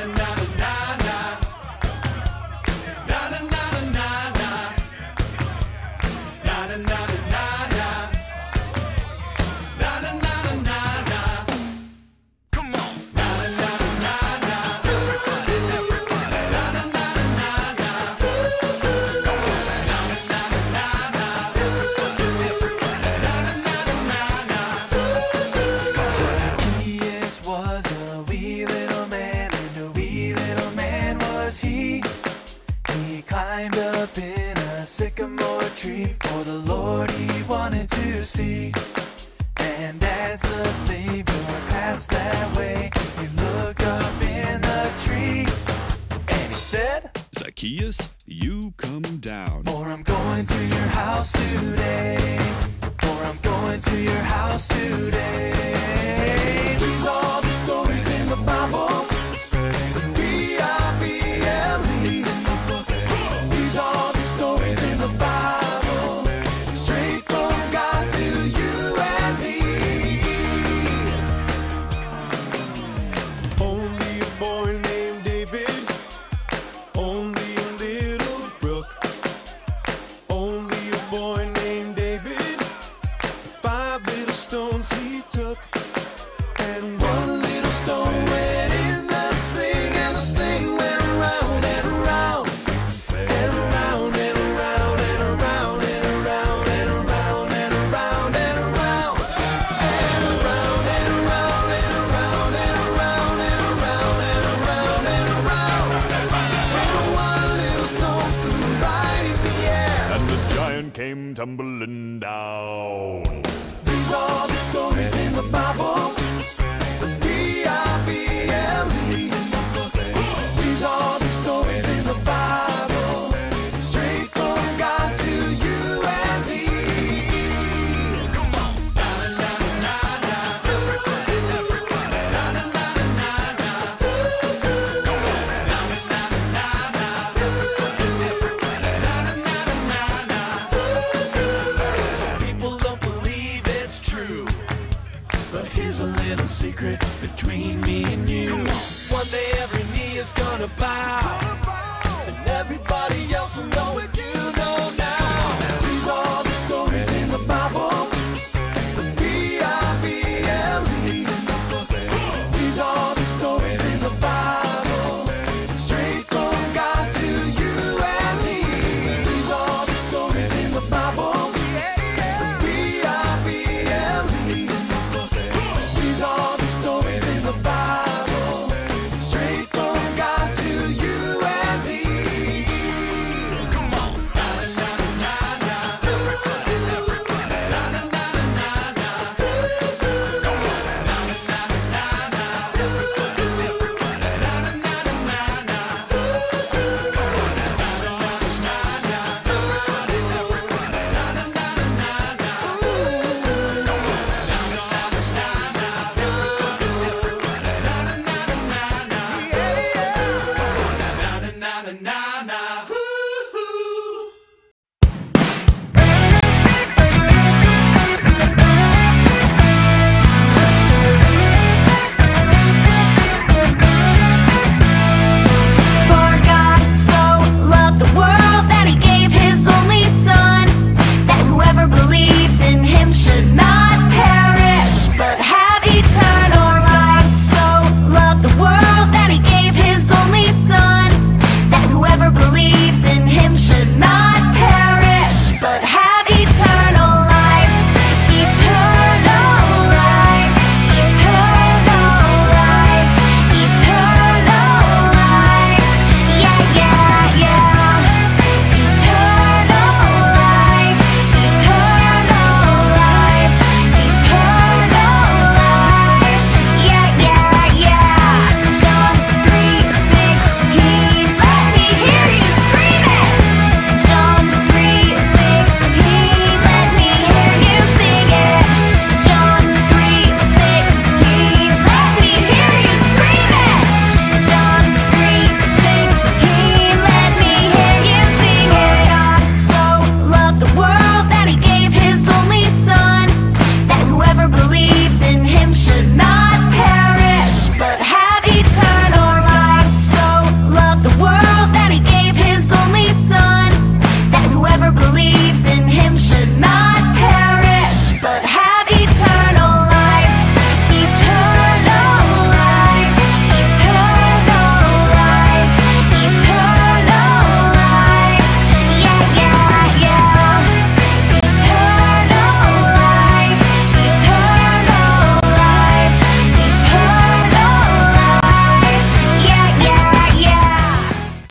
Zacchaeus sycamore tree for the Lord he wanted to see. And as the Savior passed that way, he looked up in the tree and he said, Zacchaeus, you come down. For I'm going to your house today. For I'm going to your house today. Came tumbling down. These are the stories in the. B-I-B-L-E. But here's a little secret between me and you. One day every knee is gonna bow.